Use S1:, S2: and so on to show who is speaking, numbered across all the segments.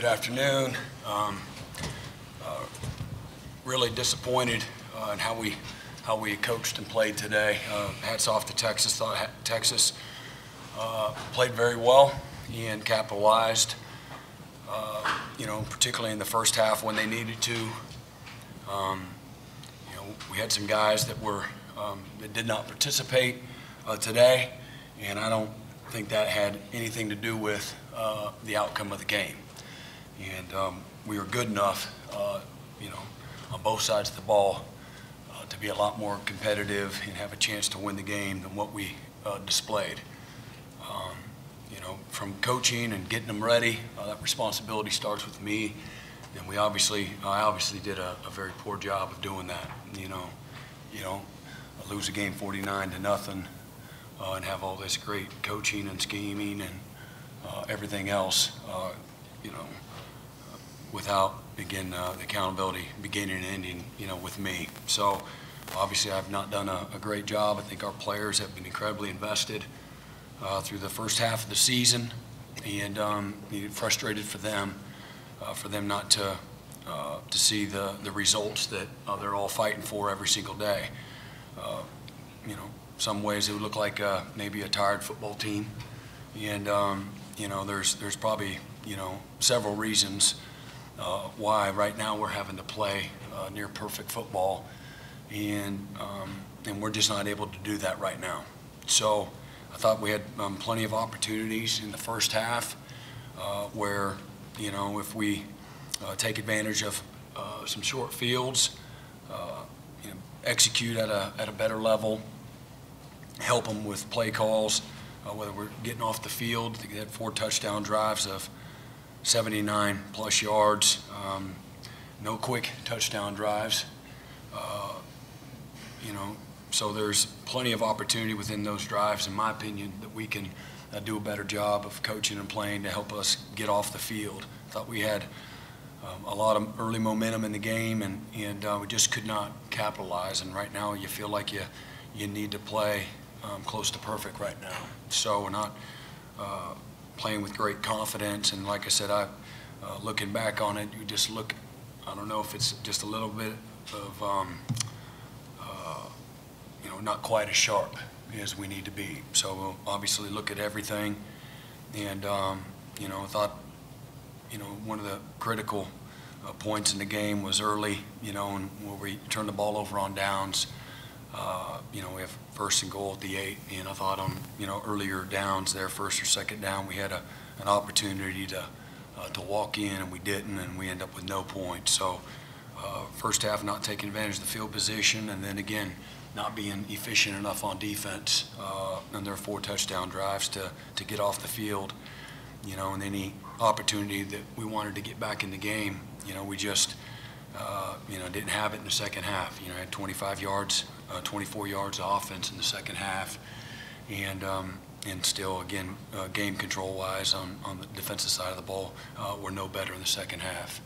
S1: Good afternoon. Um, uh, really disappointed uh, in how we how we coached and played today. Uh, hats off to Texas. Thought Texas uh, played very well and capitalized. Uh, you know, particularly in the first half when they needed to. Um, you know, we had some guys that were um, that did not participate uh, today, and I don't think that had anything to do with the outcome of the game. And um, we were good enough, uh, you know, on both sides of the ball uh, to be a lot more competitive and have a chance to win the game than what we uh, displayed. Um, you know, from coaching and getting them ready, uh, that responsibility starts with me. And we obviously, I obviously did a, a very poor job of doing that. You know, you know, lose a game 49 to nothing uh, and have all this great coaching and scheming and uh, everything else, you know, without, again, uh, the accountability beginning and ending, you know, with me. So obviously I've not done a, a great job. I think our players have been incredibly invested uh, through the first half of the season and um, frustrated for them, uh, for them not to uh, to see the, the results that uh, they're all fighting for every single day. Uh, you know, some ways it would look like maybe a tired football team, and um, you know, there's there's probably you know several reasons uh, why right now we're having to play uh, near perfect football, and um, and we're just not able to do that right now. So I thought we had um, plenty of opportunities in the first half uh, where you know if we uh, take advantage of some short fields execute at a, at a better level, help them with play calls, uh, whether we're getting off the field. They had four touchdown drives of 79 plus yards, um, no quick touchdown drives. Uh, you know, so there's plenty of opportunity within those drives, in my opinion, that we can uh, do a better job of coaching and playing to help us get off the field. Thought we had um, a lot of early momentum in the game, and, and uh, we just could not capitalize. And right now, you feel like you, you need to play um, close to perfect right now. So we're not uh, playing with great confidence. And like I said, I, uh, looking back on it, you just look, I don't know if it's just a little bit of, um, uh, you know, not quite as sharp as we need to be. So we'll obviously look at everything. And, um, you know, I thought you know, one of the critical uh, points in the game was early, you know, and where we turned the ball over on downs. You know, we have first and goal at the eight, and I thought on, you know, earlier downs there, first or second down, we had a, an opportunity to uh, to walk in, and we didn't, and we end up with no points. So uh, first half not taking advantage of the field position, and then again, not being efficient enough on defense uh, and their four touchdown drives to, to get off the field you know, and any opportunity that we wanted to get back in the game, you know, we just, uh, you know, didn't have it in the second half. You know, had 25 yards, uh, 24 yards of offense in the second half, and um, and still, again, uh, game control-wise on, on the defensive side of the ball, uh, we're no better in the second half.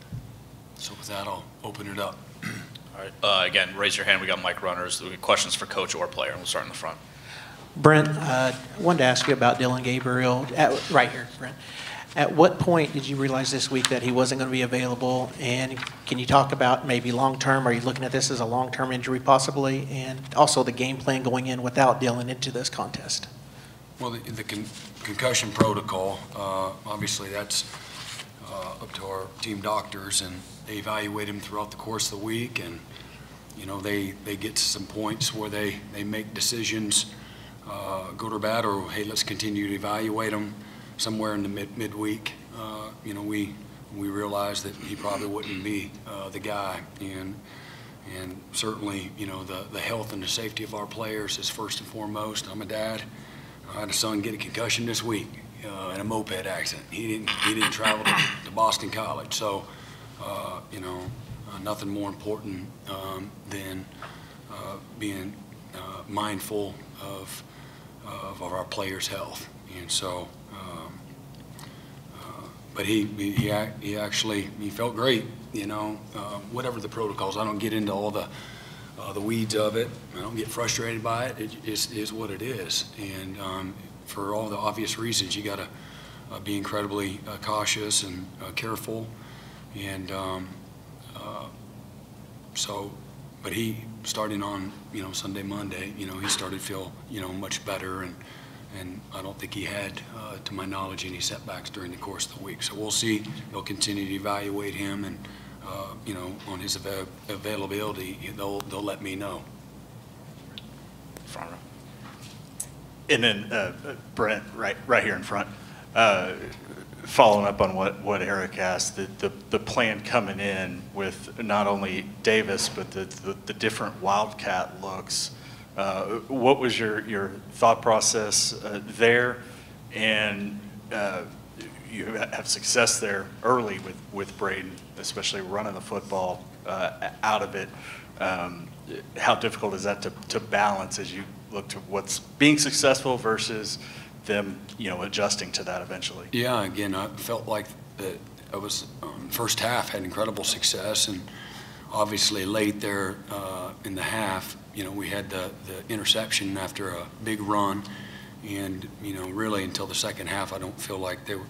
S1: So with that, I'll open it up.
S2: All right. Uh, again, raise your hand. We got mic runners. We got questions for coach or player. We'll start in the front.
S3: Brent, uh, I wanted to ask you about Dillon Gabriel. At, right here, Brent. At what point did you realize this week that he wasn't going to be available? And can you talk about maybe long term? Are you looking at this as a long term injury possibly? And also the game plan going in without Dillon into this contest?
S1: Well, the, the con concussion protocol, uh, obviously that's uh, up to our team doctors, and they evaluate him throughout the course of the week. And, you know, they, they get to some points where they, they make decisions uh, good or bad, or hey, let's continue to evaluate them somewhere in the mid midweek. Uh, you know, we we realized that he probably wouldn't be uh, the guy, and and certainly, you know, the the health and the safety of our players is first and foremost. I'm a dad. I had a son get a concussion this week uh, in a moped accident. He didn't he didn't travel to, to Boston College, so uh, you know, uh, nothing more important um, than being mindful of of, of our players' health. And so, uh, but he, he, he actually, he felt great, you know, uh, whatever the protocols. I don't get into all the, uh, the weeds of it. I don't get frustrated by it. It is, is what it is. And um, for all the obvious reasons, you got to uh, be incredibly uh, cautious and uh, careful. And um, uh, so, but he, starting on, you know, Sunday, Monday, you know, he started to feel, you know, much better. And, and I don't think he had, uh, to my knowledge, any setbacks during the course of the week. So we'll see. They'll continue to evaluate him and, uh, you know, on his ava- availability, they'll, they'll let me know.
S2: Front row.
S4: And then uh, Brent, right, right here in front, uh, following up on what, what Eric asked, the, the, the plan coming in with not only Davis, but the, the, the different Wildcat looks. Uh, What was your, your thought process uh, there? And uh, you have success there early with, with Brayden, especially running the football uh, out of it. Um, How difficult is that to, to balance as you look to what's being successful versus them, you know, adjusting to that eventually?
S1: Yeah, again, I felt like that I was, um, first half had incredible success, and obviously late there uh, in the half, you know, we had the, the interception after a big run, and, you know, really until the second half, I don't feel like they were,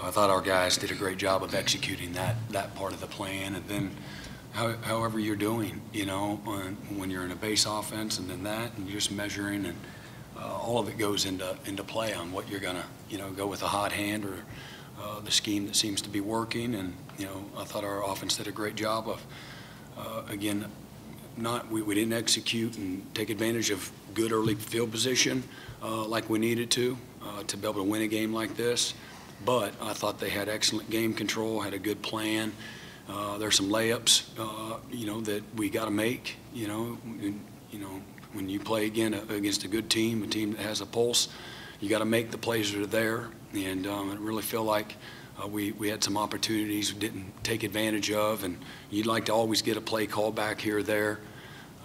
S1: I thought our guys did a great job of executing that, that part of the plan, and then how- however you're doing, you know, when, when you're in a base offense and then that, and you're just measuring, and uh, all of it goes into, into play on what you're gonna, you know, go with a hot hand or uh, the scheme that seems to be working. And, you know, I thought our offense did a great job of, uh, again, not, we, we didn't execute and take advantage of good early field position uh, like we needed to, uh, to be able to win a game like this. But I thought they had excellent game control, had a good plan. Uh, There's some layups, uh, you know, that we got to make, you know, and, you know, when you play again uh, against a good team, a team that has a pulse, you got to make the plays that are there. And um, I really feel like uh, we, we had some opportunities we didn't take advantage of, and you'd like to always get a play call back here or there.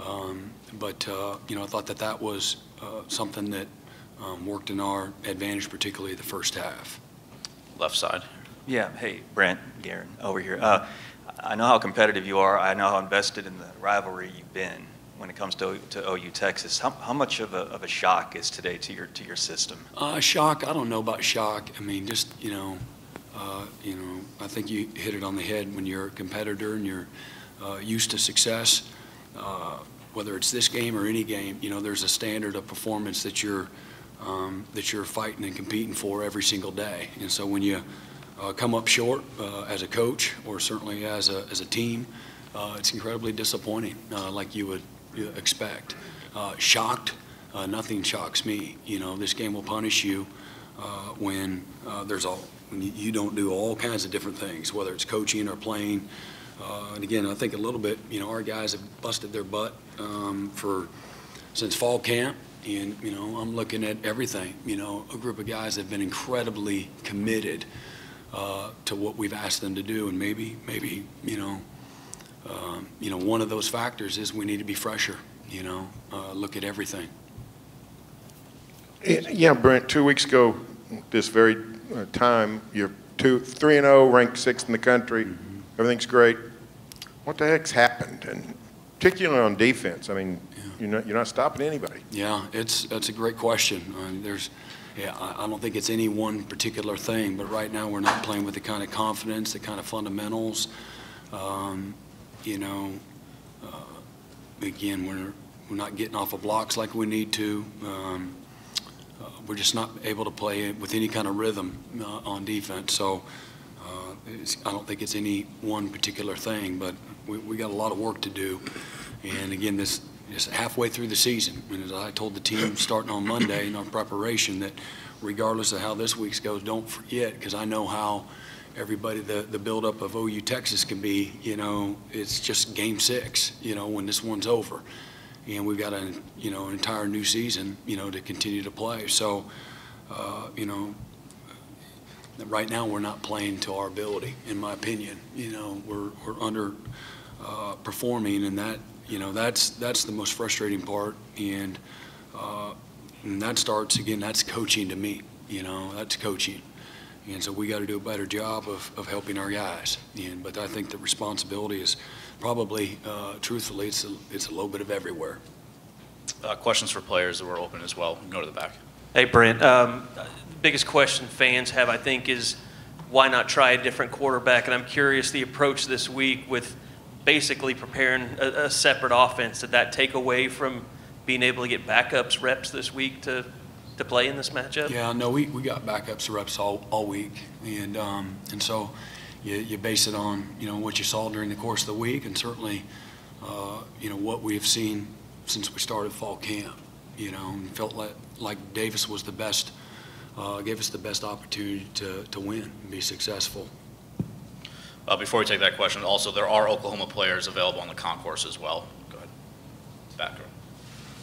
S1: Um, But, uh, you know, I thought that that was uh, something that um, worked in our advantage, particularly the first half.
S2: Left side.
S5: Yeah, hey, Brent, Garen, over here. Uh, I know how competitive you are. I know how invested in the rivalry you've been when it comes to, to OU Texas. How, how much of a, of a shock is today to your, to your system?
S1: Uh, shock, I don't know about shock. I mean, just, you know, uh, you know, I think you hit it on the head when you're a competitor and you're uh, used to success. Uh, whether it's this game or any game, you know, there's a standard of performance that you're um, that you're fighting and competing for every single day. And so when you uh, come up short uh, as a coach or certainly as a as a team, uh, it's incredibly disappointing, like you would expect. Shocked, nothing shocks me. You know, this game will punish you uh, when uh, there's all when you, you don't do all kinds of different things, whether it's coaching or playing. Uh, and again, I think a little bit, you know, our guys have busted their butt um, for since fall camp, and you know, I'm looking at everything. You know, a group of guys have been incredibly committed uh, to what we've asked them to do, and maybe, maybe, you know, um, you know, one of those factors is we need to be fresher. You know, uh, look at everything.
S6: Yeah, Brent, two weeks ago, this very uh, time, you're two, three and oh, ranked sixth in the country. Everything's great. What the heck's happened? And particularly on defense, I mean, you're not, you're not stopping anybody.
S1: Yeah, it's, that's a great question. Uh, There's, yeah, I, I don't think it's any one particular thing, but right now, we're not playing with the kind of confidence, the kind of fundamentals. Um, You know, uh, again, we're, we're not getting off of blocks like we need to. Um, We're just not able to play with any kind of rhythm uh, on defense. So uh, it's, I don't think it's any one particular thing, but we, we got a lot of work to do. And again, this is halfway through the season. And as I told the team starting on Monday in our preparation, that regardless of how this week's goes, don't forget, because I know how everybody, the, the buildup of OU Texas can be, you know, it's just game six, you know, when this one's over. And we've got a, you know, an entire new season, you know, to continue to play. So, uh, you know, right now, we're not playing to our ability, in my opinion. You know, we're, we're under uh, performing, and that, you know, that's, that's the most frustrating part. And, uh, and that starts, again, that's coaching to me, you know, that's coaching. And so we got to do a better job of, of helping our guys. And, but I think the responsibility is probably, uh, truthfully, it's a, it's a little bit of everywhere.
S2: Uh, questions for players that were open as well. Go to the back.
S7: Hey, Brent. Um, biggest question fans have, I think, is why not try a different quarterback? And I'm curious the approach this week with basically preparing a, a separate offense. Did that take away from being able to get backups reps this week to, to play in this matchup?
S1: Yeah, no, we, we got backups reps all, all week, and, um, and so you, you base it on, you know, what you saw during the course of the week, and certainly, uh, you know, what we've seen since we started fall camp, you know, and felt like, like Davis was the best, uh, gave us the best opportunity to, to win and be successful.
S2: Uh, Before we take that question, also, there are Oklahoma players available on the concourse as well. Go ahead. Back row.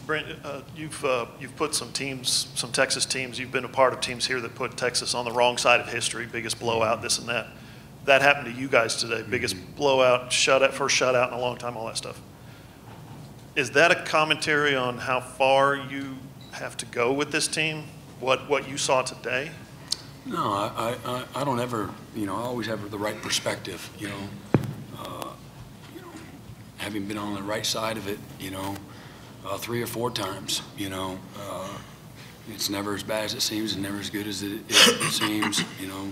S8: Brent, uh, you've, uh, you've put some teams, some Texas teams, you've been a part of teams here that put Texas on the wrong side of history, biggest blowout, this and that. That happened to you guys today, biggest blowout, shutout, first shutout in a long time, all that stuff. Is that a commentary on how far you have to go with this team? What, what you saw today?
S1: No, I, I- I, don't ever, you know, I always have the right perspective, you know. Uh, you know, Having been on the right side of it, you know, uh, three or four times, you know, uh, it's never as bad as it seems and never as good as it, it it seems, you know.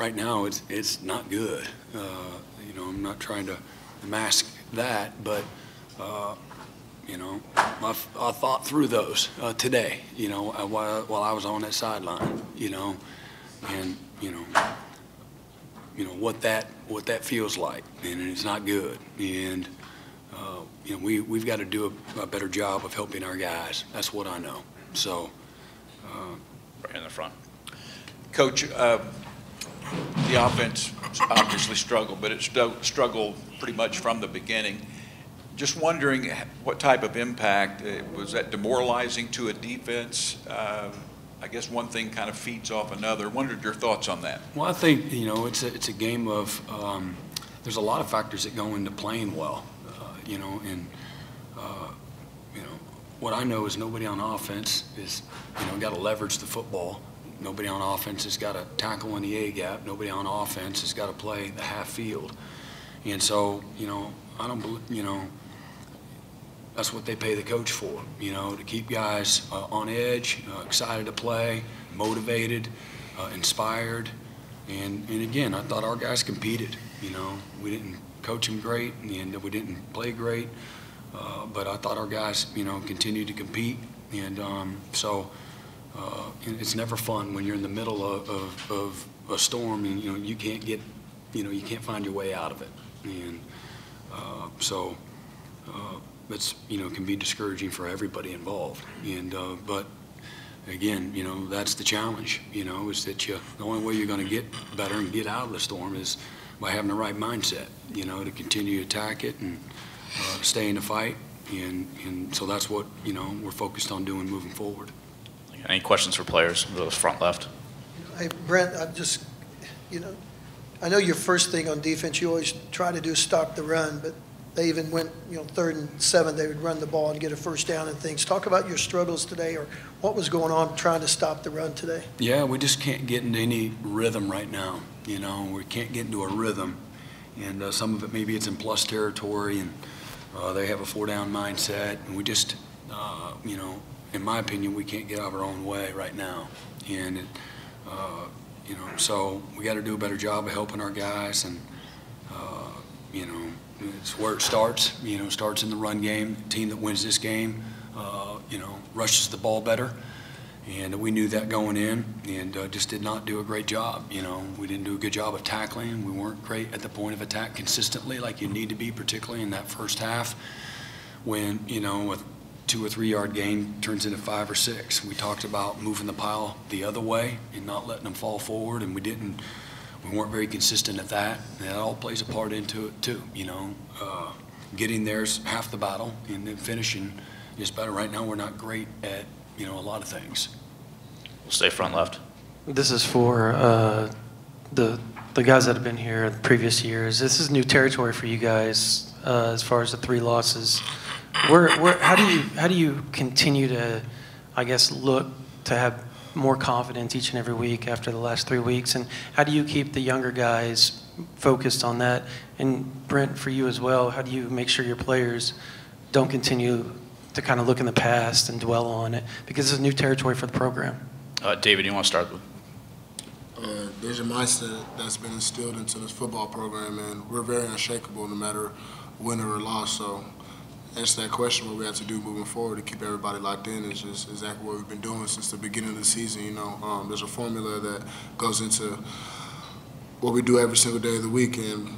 S1: Right now, it's, it's not good. Uh, You know, I'm not trying to mask that, but, uh, you know, I, I thought through those uh, today, you know, uh, while, while I was on that sideline, you know, and, you know, you know, what that, what that feels like, and it's not good. And, uh, you know, we, we've got to do a, a better job of helping our guys. That's what I know. So, uh,
S2: Right in the front.
S9: Coach, uh, the offense obviously struggled, but it struggled pretty much from the beginning. Just wondering what type of impact, uh, was that demoralizing to a defense? Uh, I guess one thing kind of feeds off another. Wondered your thoughts on that.
S1: Well, I think, you know, it's a, it's a game of, um, there's a lot of factors that go into playing well, uh, you know, and, uh, you know, what I know is nobody on offense is, you know, got to leverage the football. Nobody on offense has got to tackle in the A gap. Nobody on offense has got to play the half field. And so, you know, I don't, bel- you know, that's what they pay the coach for, you know, to keep guys uh, on edge, uh, excited to play, motivated, uh, inspired. And, and again, I thought our guys competed, you know. We didn't coach them great and we didn't play great. Uh, but I thought our guys, you know, continued to compete. And um, so uh, it's never fun when you're in the middle of, of, of a storm and, you know, you can't get, you know, you can't find your way out of it. And uh, so uh, it's, you know, can be discouraging for everybody involved. And, uh, but again, you know, that's the challenge, you know, is that you, the only way you're going to get better and get out of the storm is by having the right mindset, you know, to continue to attack it and uh, stay in the fight. And, and so that's what, you know, we're focused on doing moving forward.
S2: Any questions for players? The front left.
S10: Hey, Brent, I'm just, you know, I know your first thing on defense, you always try to do is stop the run, but they even went, you know, third and seven, they would run the ball and get a first down and things. Talk about your struggles today, or what was going on trying to stop the run today?
S1: Yeah, we just can't get into any rhythm right now. You know, we can't get into a rhythm. And uh, some of it, maybe it's in plus territory and uh, they have a four down mindset. And we just, uh, you know, in my opinion, we can't get out of our own way right now. And, it, uh, you know, so we got to do a better job of helping our guys. And, uh, you know, it's where it starts. You know, starts in the run game. The team that wins this game, uh, you know, rushes the ball better. And we knew that going in and uh, just did not do a great job. You know, we didn't do a good job of tackling. We weren't great at the point of attack consistently like you need to be, particularly in that first half when, you know, a two or three yard gain turns into five or six. We talked about moving the pile the other way and not letting them fall forward, and we didn't, we weren't very consistent at that. And that all plays a part into it too, you know. Uh, getting there's half the battle, and then finishing is better. Right now, we're not great at, you know, a lot of things.
S2: We'll stay front left.
S7: This is for uh, the the guys that have been here the previous years. This is new territory for you guys uh, as far as the three losses. Where, where, how do you how do you continue to, I guess, look to have more confidence each and every week after the last three weeks, and how do you keep the younger guys focused on that? And Brent, for you as well, how do you make sure your players don't continue to kind of look in the past and dwell on it because it's a new territory for the program.
S2: Uh, David, you want to start with?
S11: uh, there's a mindset that's been instilled into this football program, and we're very unshakable no matter win or loss. So, answer that question, what we have to do moving forward to keep everybody locked in is just exactly what we've been doing since the beginning of the season. You know, um, there's a formula that goes into what we do every single day of the week, and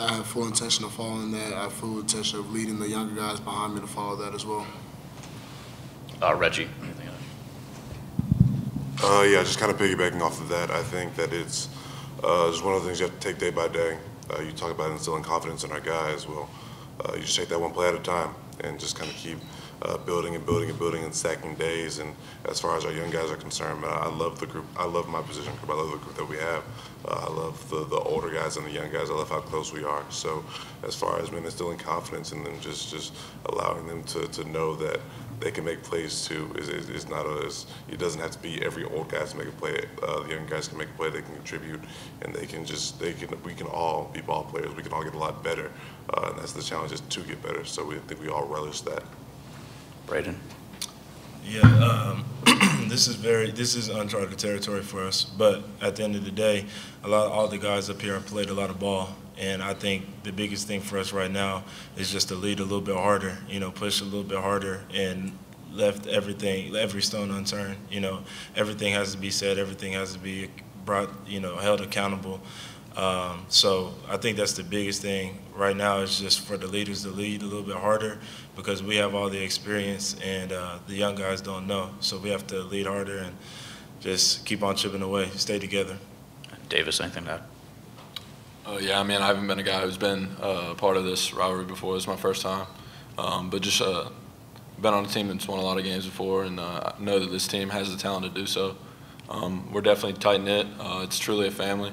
S11: I have full intention of following that. I have full intention of leading the younger guys behind me to follow that as well.
S2: Uh, Reggie? anything else?
S12: Uh, yeah, just kind of piggybacking off of that, I think that it's uh, just one of the things you have to take day by day. Uh, you talk about instilling confidence in our guys. Well, you just take that one play at a time and just kind of keep uh, building and building and building and stacking days. And as far as our young guys are concerned, man, I love the group. I love my position group. I love the group that we have. Uh, I love the, the older guys and the young guys. I love how close we are. So as far as instilling confidence in them, just just allowing them to, to know that they can make plays too. Is is, is not a. Is, it doesn't have to be every old guy to make a play. Uh, the young guys can make a play. They can contribute, and they can just they can. We can all be ball players. We can all get a lot better, uh, and that's the challenge is to get better. So we I think we all relish that.
S2: Brayden?
S13: Yeah, um, this is very this is uncharted territory for us. But at the end of the day, a lot of all the guys up here have played a lot of ball, and I think the biggest thing for us right now is just to lead a little bit harder. You know, push a little bit harder and left everything every stone unturned. You know, everything has to be said. Everything has to be brought. You know, held accountable. Um, so I think that's the biggest thing right now is just for the leaders to lead a little bit harder because we have all the experience and uh, the young guys don't know. So we have to lead harder and just keep on chipping away, stay together.
S2: Davis, anything to add?
S14: Uh, yeah, I mean, I haven't been a guy who's been uh, a part of this rivalry before. It's my first time. Um, but just uh, been on a team that's won a lot of games before and uh, I know that this team has the talent to do so. Um, we're definitely tight-knit. Uh, it's truly a family.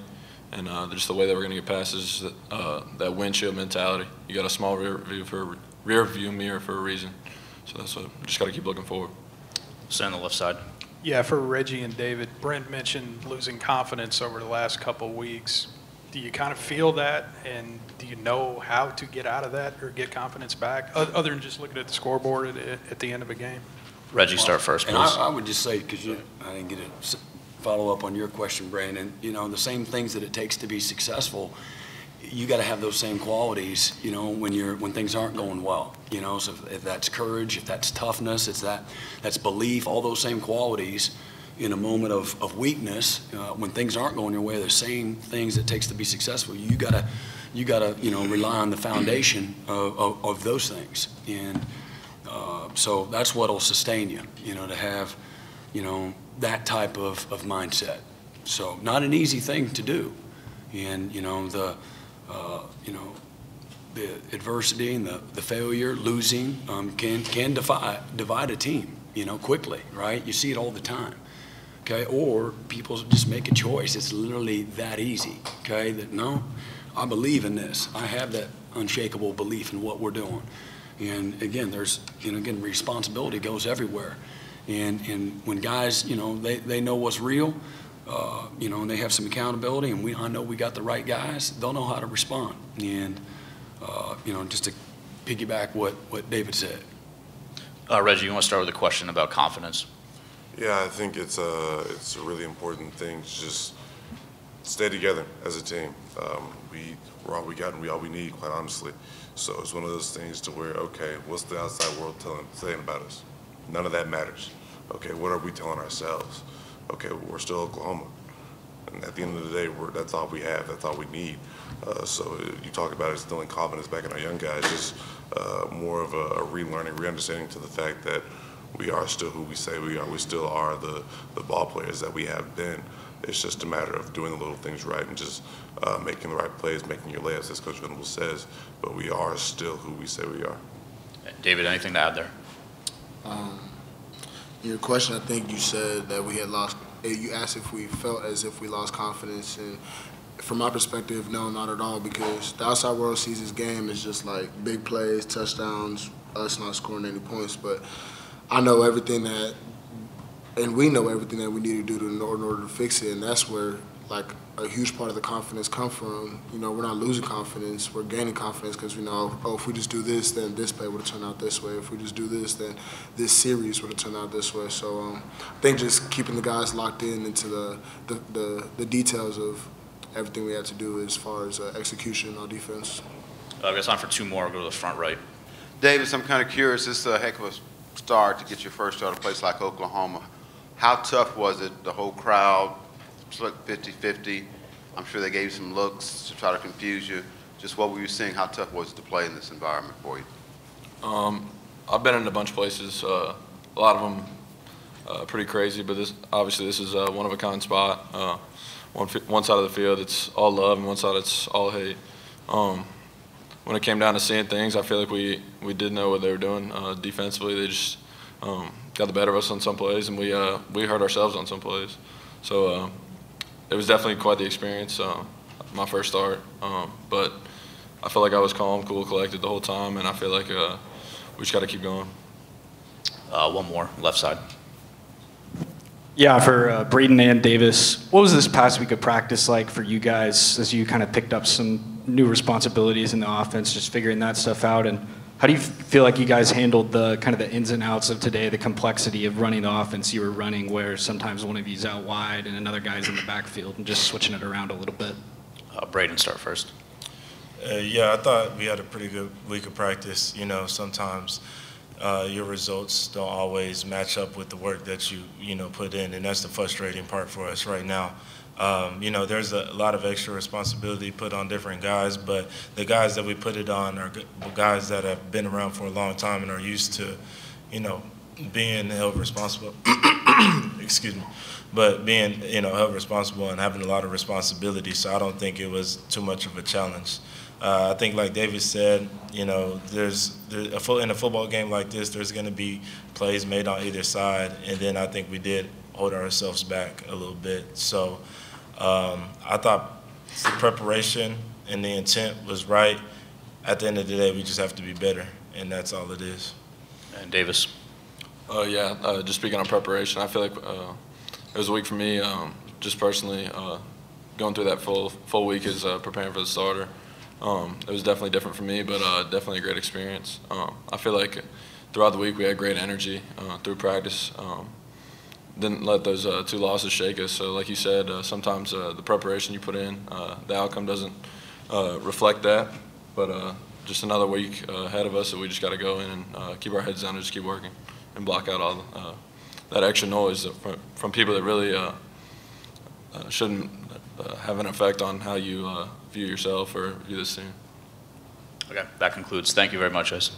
S14: And uh, just the way that we're going to get past is uh, that windshield mentality. You got a small rear view for rear view mirror for a reason. So that's what just got to keep looking forward.
S2: Stay on the left side.
S15: Yeah, for Reggie and David, Brent mentioned losing confidence over the last couple of weeks. Do you kind of feel that, and do you know how to get out of that or get confidence back, other than just looking at the scoreboard at, at the end of a game?
S2: Reggie, start first,
S1: And
S2: please.
S1: I, I would just say, because you, I didn't get a follow up on your question, Brandon, you know, the same things that it takes to be successful, you got to have those same qualities, you know, when you're, when things aren't going well, you know, so if- if that's courage, if that's toughness, it's that, that's belief, all those same qualities in a moment of, of weakness, uh, when things aren't going your way, the same things it takes to be successful, you got to, you got to, you know, rely on the foundation of, of, of those things. And, uh, so that's what'll sustain you, you know, to have, you know, that type of, of mindset. So not an easy thing to do. And, you know, the, uh, you know, the adversity and the, the failure, losing, um, can, can divide, divide a team, you know, quickly, right? You see it all the time. Okay, or people just make a choice. It's literally that easy. Okay, that no, I believe in this. I have that unshakable belief in what we're doing. And again, there's, you know, again, responsibility goes everywhere. And, and when guys, you know, they, they know what's real, uh, you know, and they have some accountability, and we, I know we got the right guys, they'll know how to respond. And, uh, you know, just to piggyback what, what David said.
S2: Uh, Reggie, you want to start with a question about confidence?
S12: Yeah, I think it's a it's a really important thing to just stay together as a team. Um, we we're all we got and we all we need, quite honestly. So it's one of those things to where okay, what's the outside world telling saying about us? None of that matters. Okay, what are we telling ourselves? Okay, we're still Oklahoma, and at the end of the day, we're, that's all we have. That's all we need. Uh, so you talk about instilling confidence back in our young guys, just uh, more of a, a relearning, re-understanding to the fact that we are still who we say we are. We still are the, the ball players that we have been. It's just a matter of doing the little things right and just uh, making the right plays, making your layups, as Coach Venable says. But we are still who we say we are.
S2: David, anything to add there?
S11: Um, your question, I think you said that we had lost. eh, You asked if we felt as if we lost confidence, and from my perspective, no, not at all. Because the outside world sees this game as just like big plays, touchdowns, us not scoring any points. But I know everything that, and we know everything that we need to do to, in order to fix it, and that's where like a huge part of the confidence come from. You know, we're not losing confidence, we're gaining confidence because we know, oh, if we just do this, then this play would have turned out this way. If we just do this, then this series would have turned out this way. So um, I think just keeping the guys locked in into the, the, the, the details of everything we had to do as far as uh, execution on defense.
S2: Uh, I guess on for two more, I'll go to the front right.
S16: Davis, I'm kind of curious, this is a heck of a start to get your first start at a place like Oklahoma. How tough was it, the whole crowd, split 50-50? I'm sure they gave you some looks to try to confuse you. Just what were you seeing? How tough was it to play in this environment for you?
S14: Um, I've been in a bunch of places, uh, a lot of them uh, pretty crazy, but this obviously this is a one of a kind spot. Uh, one one side of the field it's all love, and one side it's all hate. Um, when it came down to seeing things, I feel like we we did know what they were doing uh, defensively. They just um, got the better of us on some plays, and we uh, we hurt ourselves on some plays. So uh, it was definitely quite the experience. Uh, my first start, um, but I felt like I was calm, cool, collected the whole time, and I feel like uh, we just got to keep going.
S2: Uh, one more, left side.
S17: Yeah, for uh, Brayden and Davis, what was this past week of practice like for you guys as you kind of picked up some new responsibilities in the offense, just figuring that stuff out? And how do you feel like you guys handled the kind of the ins and outs of today, the complexity of running the offense you were running, where sometimes one of you's out wide and another guy's in the backfield, and just switching it around a little bit?
S2: Uh, Brayden, start first.
S13: Uh, yeah, I thought we had a pretty good week of practice. You know, sometimes uh, your results don't always match up with the work that you you know put in, and that's the frustrating part for us right now. Um, you know, there's a lot of extra responsibility put on different guys, but the guys that we put it on are guys that have been around for a long time and are used to, you know, being held responsible. excuse me, but being you know held responsible and having a lot of responsibility. So I don't think it was too much of a challenge. Uh, I think, like David said, you know, there's, in a football game like this, there's going to be plays made on either side, and then I think we did hold ourselves back a little bit. So um, I thought the preparation and the intent was right. At the end of the day, we just have to be better, and that's all it is.
S2: And Davis.
S14: Uh, yeah, uh, just speaking on preparation, I feel like uh, it was a week for me, um, just personally. Uh, going through that full full week is uh, preparing for the starter. Um, it was definitely different for me, but uh, definitely a great experience. Um, I feel like throughout the week we had great energy uh, through practice. Didn't let those uh, two losses shake us. So, like you said, uh, sometimes uh, the preparation you put in, uh, the outcome doesn't uh, reflect that. But uh, just another week ahead of us that we just got to go in and keep our heads down and just keep working and block out all that extra noise from, from people that really shouldn't have an effect on how you view yourself or view this team.
S2: Okay, that concludes. Thank you very much, Jason.